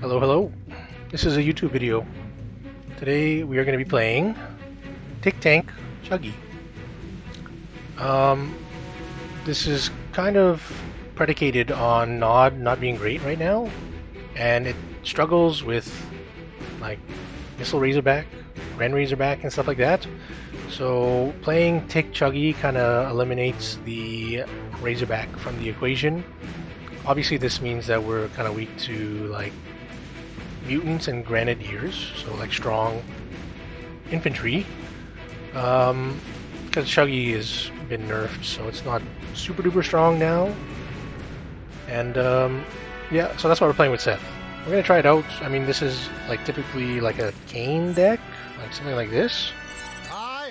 Hello, hello. This is a YouTube video. Today we are going to be playing Tick Tank Chuggy. Um, this is kind of predicated on Nod not being great right now, and it struggles with like Missile Razorback, Ren Razorback, and stuff like that. So playing Tick Chuggy kind of eliminates the Razorback from the equation. Obviously, this means that we're kind of weak to like mutants and grenadiers, so like strong infantry. Um, because Chuggy has been nerfed, so it's not super duper strong now. And um, yeah, so that's why we're playing with Seth. We're gonna try it out. I mean, this is like typically like a Kane deck, like something like this,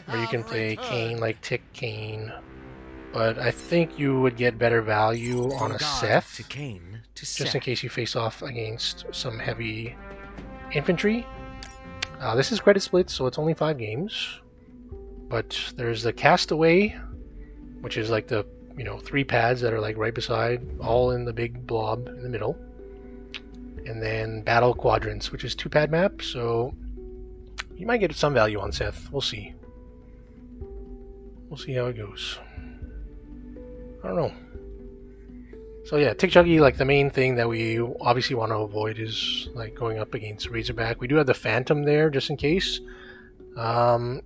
where you can play Kane like Tick Kane. But I think you would get better value on a Seth, to Kane to just Seth. in case you face off against some heavy infantry. Uh, this is credit split, so it's only five games. But there's the Castaway, which is like the you know three pads that are like right beside, all in the big blob in the middle. And then Battle Quadrants, which is two pad map, so you might get some value on Seth. We'll see. We'll see how it goes. I don't know. So yeah, Tick Chuggy, like the main thing that we obviously want to avoid is like going up against Razorback. We do have the Phantom there just in case. Um,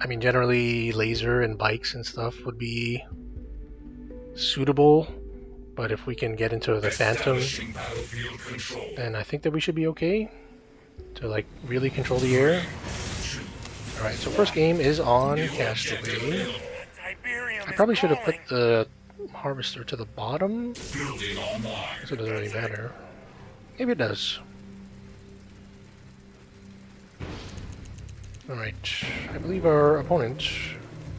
I mean, generally laser and bikes and stuff would be suitable, but if we can get into the Phantom, then I think that we should be okay to like really control the air. All right, so first game is on Castaway. I probably should have put the harvester to the bottom. So it doesn't really matter. Maybe it does. Alright, I believe our opponent...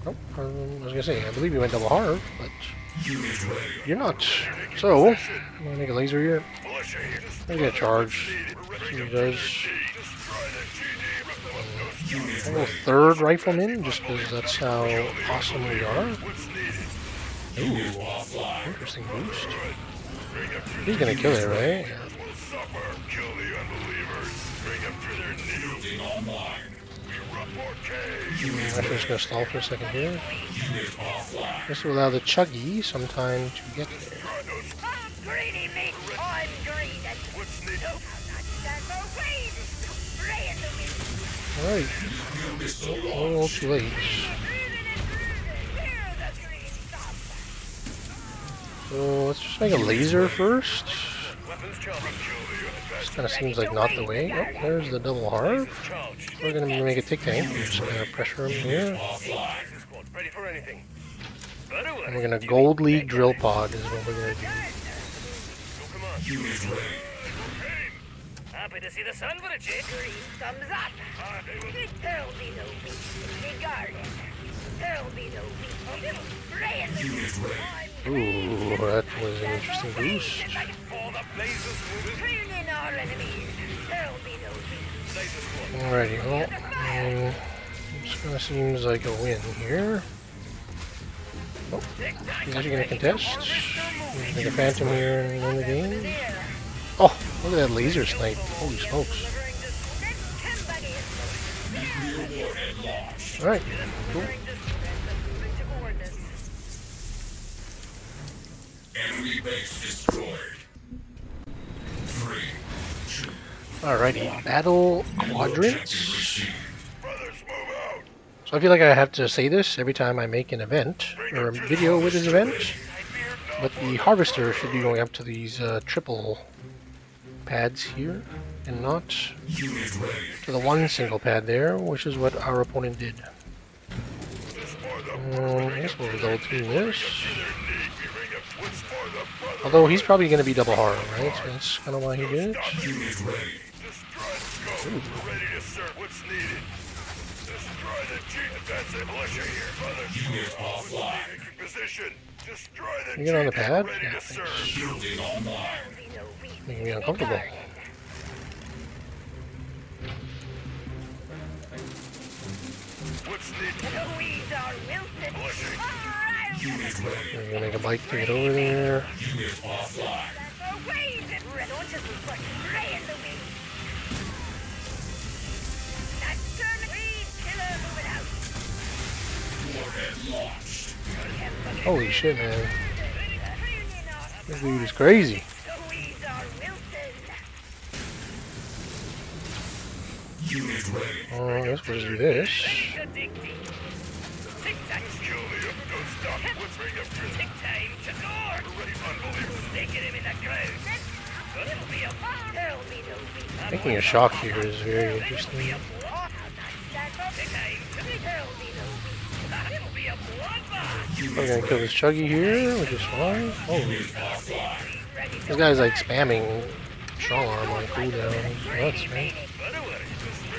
Oh, um, I was gonna say, I believe you went double harv, but... You're not. So, I'm gonna make a laser here. I'm gonna charge. See what he does. Go third rifleman, just because that's how awesome we are. Ooh, interesting boost. He's gonna kill it, right? I'm just gonna stall for a second here. This will allow the Chuggy some time to get there. Alright. Little too late. So let's just make a laser first. This kind of seems like not the way. Oh, there's the double harv. We're gonna make a tick tank. Just gonna pressure him here. And we're gonna gold league drill pod is what we're gonna do. Happy to see the sun for a change. Greed thumbs up. There'll be no meat. Regard it. There'll be no to me. I'm Ooh, that was an interesting boost. The moving. training our enemies. There'll be no meat. Alrighty, well, um, this kind of seems like a win here. Oh, he's actually gonna contest. He's make a phantom here and win the game. Oh, look at that laser snipe. Holy smokes. Alright, cool. Enemy base destroyed. Three. Alrighty, battle quadrants. So I feel like I have to say this every time I make an event, or a video with this event. But the harvester should be going up to these uh, triple pads here, and not to the one single pad there, which is what our opponent did. Um, I guess we'll double team this. Although he's probably going to be double harv, right? So that's kind of why he did it. Ready to serve what's needed. Destroy the cheat defensive militia here, brothers. Unit offline. Take your position. Destroy the You get on the pad? Yeah, Making me uncomfortable. I'm gonna make a bike to get over there. Holy shit, man. This dude is crazy. Tell me no beat. Making a shock here is very interesting. We're gonna kill this Chuggy here, which is fine. Holy. This guy's like spamming Strongarm on cooldown. See the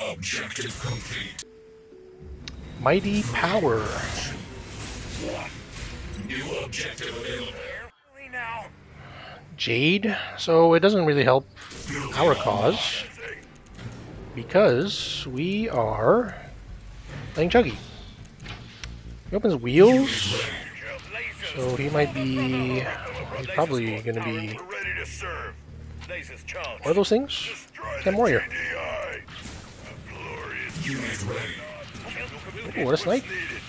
Objective complete. Mighty Power. New objective available. Now. Jade. So it doesn't really help our cause because we are playing Chuggy. He opens wheels, so he might be. He's probably gonna be. Ready to serve. Lasers charged. What are those things? Destroy Sam the Warrior. GDI. A glorious Unit ready. Ooh, what a snipe. needed.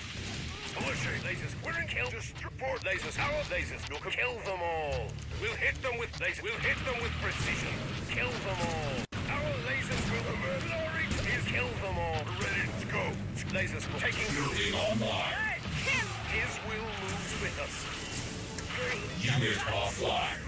Militia lasers. We're in kill. Just report lasers. Our lasers. Look, kill them all. We'll hit them with lasers. We'll hit them with precision. Kill them all. Our lasers will glory is kill them all. We're ready to go. Lasers taking Building online. His will moves with us. Unit offline.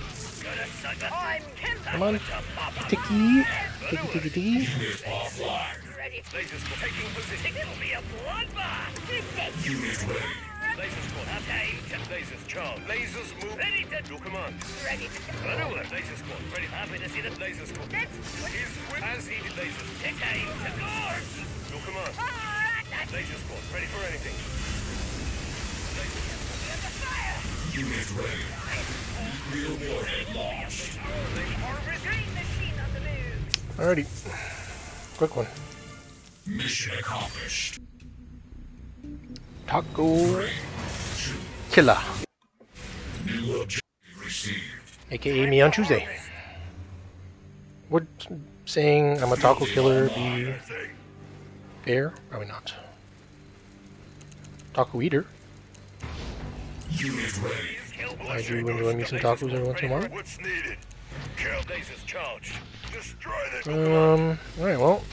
Come on. Ticky. Ticky, ticky, ticky. Unit. Ready Lasers squad. Time to Lasers charged. Lasers move. ready to come on. ready to work. Laser squad. Ready. happy to see the Laser squad. Let's His will. As he did lasers. It's time to come on. Ah, that's Laser squad. Ready for anything. the fire. Unit ready. Nuclear warhead launched. Harvest green machine on the move. Alrighty. Quick one. Mission accomplished. Taco Killer, New objective received. aka me on Tuesday. Would saying I'm a taco killer be fair? Probably not. Taco eater. Unit ready. I do enjoy me some tacos every once in a while. What's needed? Kill lasers charged. Destroy the Um. Alright, well,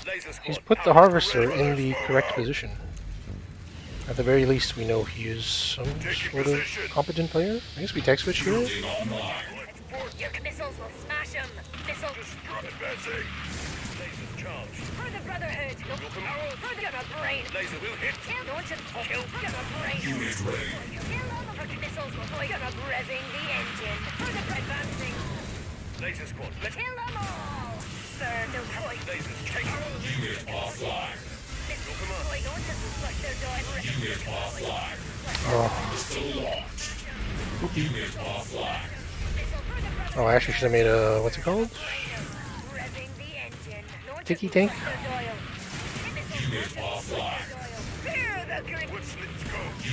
he's put the harvester in the correct position. At the very least, we know he is some sort of competent player. I guess we tech switch here. Your missiles will smash him. Advancing. Lasers charged. for the Brotherhood. For the brain. Laser will hit. Kill no one should kill for the brain. Unit ready. Kill all the missiles before you're the engine. Advancing. Laser squad. Let's Kill them all. Burn the point. lasers take. Unit offline. Unit offline. Oh. Unit offline. Oh, I actually should have made a what's it called? No Tiki tank? Unit offline.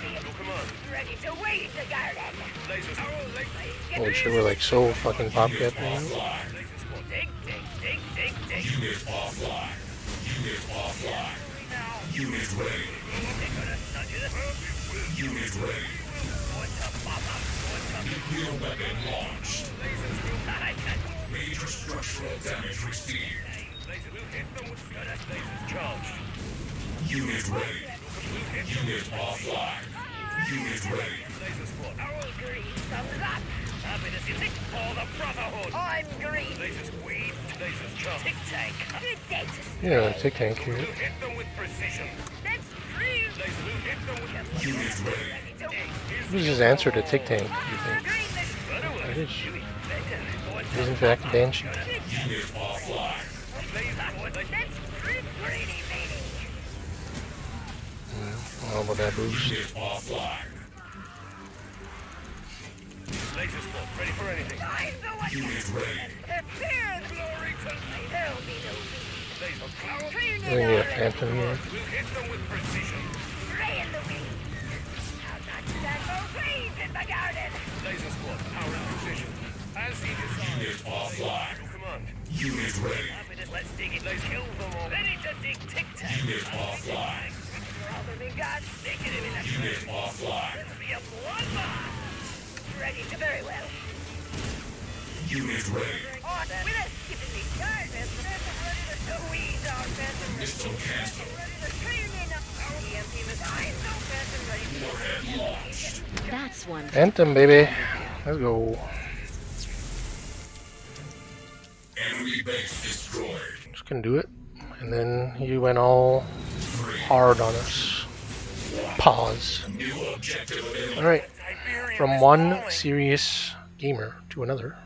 Ready to kill me. Lasers. We will be the sport. Laser squad. Red lasers. Let's Your command. Ready to weed the garden. Lasers. Holy shit, we're like so fucking popcat right now. Dig, dig, dig, dig, dig. Unit offline. Unit offline. Unit ready. they're gonna nudge you. Unit ready. Going to pop up. Going to Nuclear weapon launched. Major structural damage received. Laser will hit them with lasers charged. Unit ready. Unit offline. Unit ready. Laser squad. Arrow green. Thumbs up. Happy to see it for the Brotherhood. I'm green. Lasers weed. Lasers charged. Tick tank. Good day to Yeah, take tank here. We'll hit them with precision. Let's prove. Laser will hit them with Unit ready. Ready to Who's his answer to Tick Tank, do you think? green It is. It is in fact Banshee. Unit offline. Let's prove greedy meaning. About that boost? Offline. Laser squad. Ready for anything. I'm the one. Unit ready. Prepare glory to There'll be no Laser power. I think we have Phantom here. We'll hit them with precision. Spray in the weeds. I'll not stand for weeds in the garden. Laser squad. Power and precision. As he decides. Unit offline. Command. Unit ready. Let's dig it. Let's kill them all. Ready to dig tic tac. Unit offline. Than God sticking him in offline. It'll be a bloodbath. Ready to very well. Unit ready. On with us, skipping these guys. Are cancel. Ready to. EMP missile. No phantom. That's one. Phantom, baby. Let's go. Enemy base destroyed. Just gonna do it. And then you went all hard on us. Pause. New objective eliminated. Alright. From one serious gamer to another.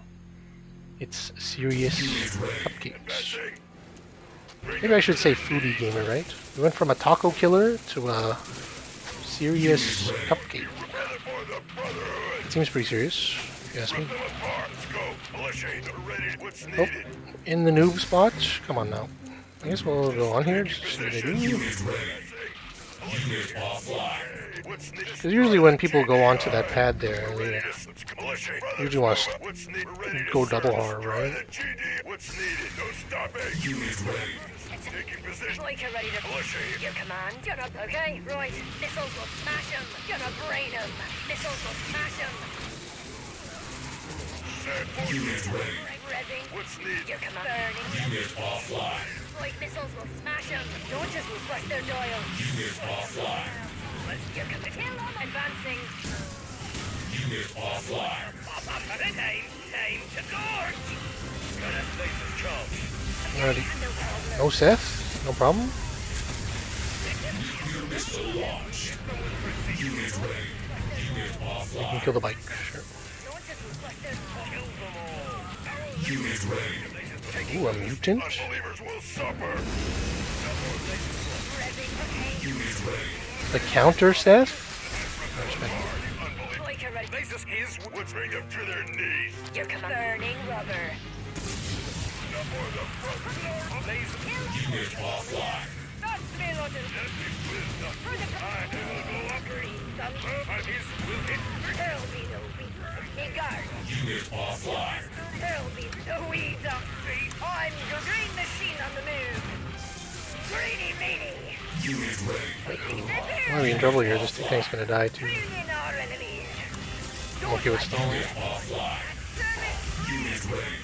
It's serious cupcakes. Maybe I should say foodie gamer, right? We went from a taco killer to a serious cupcake. It seems pretty serious, if you ask me. Let's go. Militia, ready. What's Oh, in the noob spot? Come on now. I guess we'll go on here? Because usually when people go onto that pad there, they usually want to go double harv, right? Taking position. Ready to Militia, Your command. Gonna, okay, right. Missiles will smash him. Gonna brain him. Missiles will smash him. Unit ready. What's needed? Your command. Unit offline. Right, missiles will smash him. Launchers will crush their dials. Unit offline. Let's your command. Kill them. Advancing. Unit offline. Pop up at a time. Time to gorge. Got a laser charge. Alrighty. No Seth? No problem? Nuclear missile launched. Unit ready. Unit You can kill the bike, sure. Launchers will crush their Kill them all. Unit ready. Ooh, a mutant? Unbelievers will suffer. Rezzing. Okay. Unit ready. The counter Seth? I respect it. Striker ready. Lasers is what's bring them to their knees. Your command. Burning rubber. Laser. Unit offline. Not me, Launchers. For the green thumbs. I'm his. Will hit. There'll be no weeds. In offline. There'll be no weeds on me. I'm the green machine on the move. Greeny meaty. Unit ready. Why are we in trouble here? This Tick Tank's gonna die too. Cleaning our enemies. I'm okay with stalling. Offline. Service. Unit ready.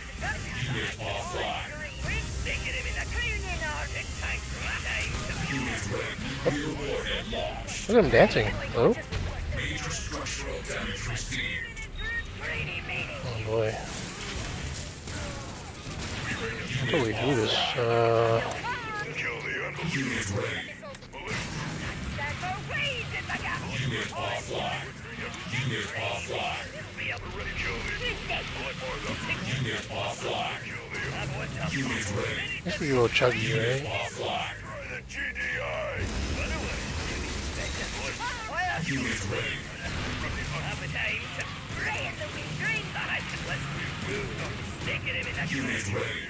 Unit offline. Green. Sticking him in the cleaning our tick tank. Time Unit ready. Nuclear warhead launched. Look at him dancing. Hello? Major structural damage received. Greeny meaty. Oh boy. Totally do this. Uh, Kill the unbelievers. Unit. Unit offline. Unit offline. Unit offline. Unit we. Unit Unit.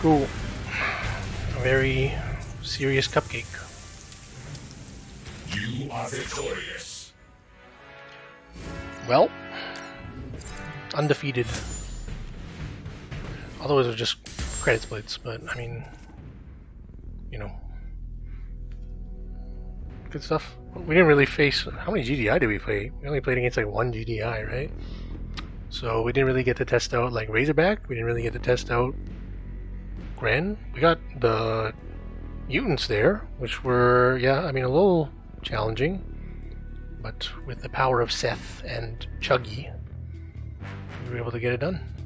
Cool. A very serious cupcake. You are victorious. Well, undefeated. Otherwise, it was just credit splits, but I mean, you know, good stuff. We didn't really face. How many GDI did we play? We only played against like one GDI, right? So we didn't really get to test out like Razorback. We didn't really get to test out Gren. We got the mutants there, which were, yeah, I mean, a little challenging but with the power of Seth and Chuggy, we were able to get it done.